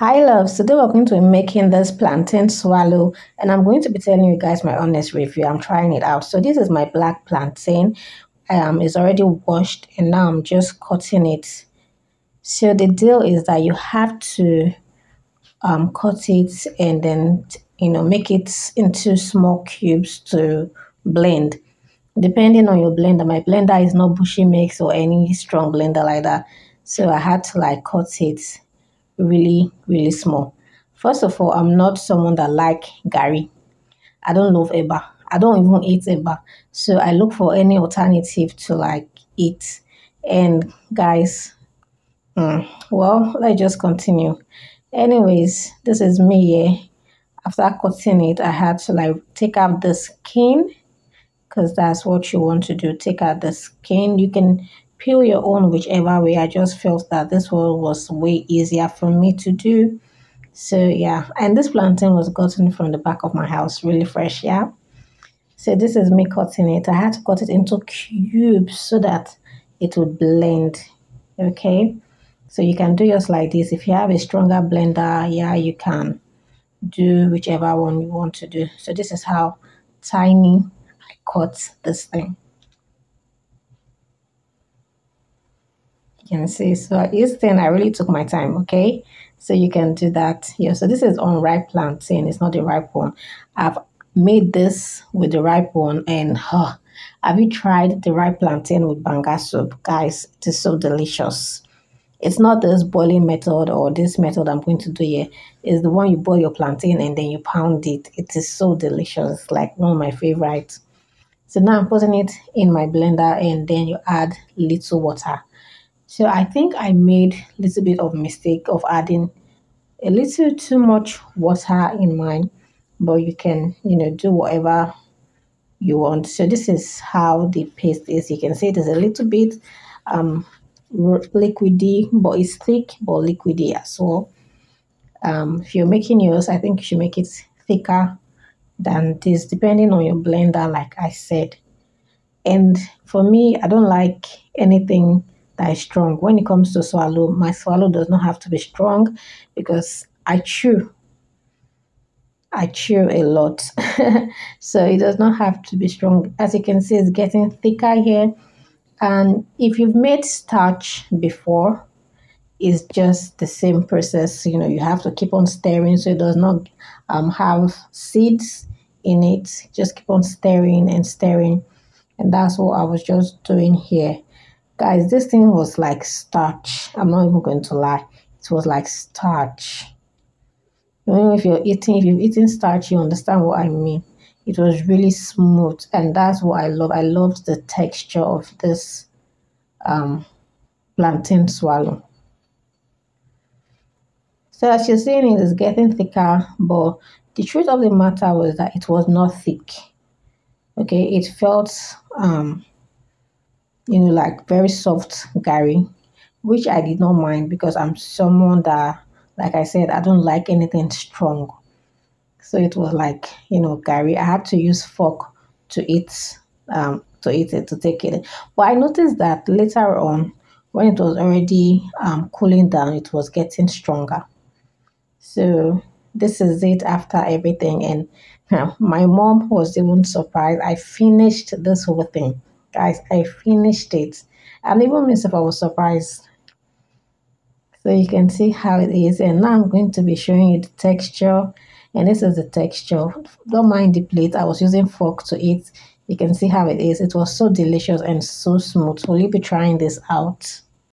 Hi loves, today we're going to be making this plantain swallow and I'm going to be telling you guys my honest review. I'm trying it out. So this is my black plantain. Um, it's already washed and now I'm just cutting it. So the deal is that you have to um, cut it and then you know make it into small cubes to blend. Depending on your blender, my blender is not bushy mix or any strong blender like that. So I had to like cut it really, really small. First of all, I'm not someone that like garri. I don't love Eba. I don't even eat Eba. So I look for any alternative to like eat. And guys, mm, well, let's just continue. Anyways, this is me here. After cutting it, I had to like take out the skin because that's what you want to do. Take out the skin. You can peel your own whichever way. I just felt that this one was way easier for me to do. So yeah, and this plantain was gotten from the back of my house, really fresh, yeah. So this is me cutting it. I had to cut it into cubes so that it would blend, okay. So you can do just like this. If you have a stronger blender, yeah, you can do whichever one you want to do. So this is how tiny I cut this thing. Can see. So each thing I really took my time, okay? So you can do that here. So this is on unripe plantain. It's not the ripe one. I've made this with the ripe one and have you tried the ripe plantain with banga soup? Guys, it is so delicious. It's not this boiling method or this method I'm going to do here. It's the one you boil your plantain and then you pound it. It is so delicious. like one of my favorites. So now I'm putting it in my blender and then you add little water. So I think I made a little bit of mistake of adding a little too much water in mine, but you can, you know, do whatever you want. So this is how the paste is. You can see it is a little bit um liquidy, but it's thick but liquidy as well. Um, if you're making yours, I think you should make it thicker than this, depending on your blender, like I said. And for me, I don't like anything that is strong. When it comes to swallow, my swallow does not have to be strong because I chew. I chew a lot. so it does not have to be strong. As you can see, it's getting thicker here. And if you've made starch before, it's just the same process. You know, you have to keep on stirring so it does not um, have seeds in it. Just keep on stirring and stirring. And that's what I was just doing here. Guys, this thing was like starch. I'm not even going to lie. It was like starch. You know, if you're eating, if you've eaten starch, you understand what I mean. It was really smooth, and that's what I love. I loved the texture of this um, plantain swallow. So as you're seeing, it is getting thicker, but the truth of the matter was that it was not thick. Okay, it felt um, you know, like very soft garri, which I did not mind because I'm someone that, like I said, I don't like anything strong. So it was like, you know, garri. I had to use fork to eat, um, to eat it, to take it. But I noticed that later on, when it was already um, cooling down, it was getting stronger. So this is it after everything. And my mom was even surprised. I finished this whole thing guys i finished it. And even myself i was surprised. So you can see how it is. And now i'm going to be showing you the texture. And this is the texture. Don't mind the plate. I was using fork to eat. You can see how it is. It was so delicious and so smooth. Will you be trying this out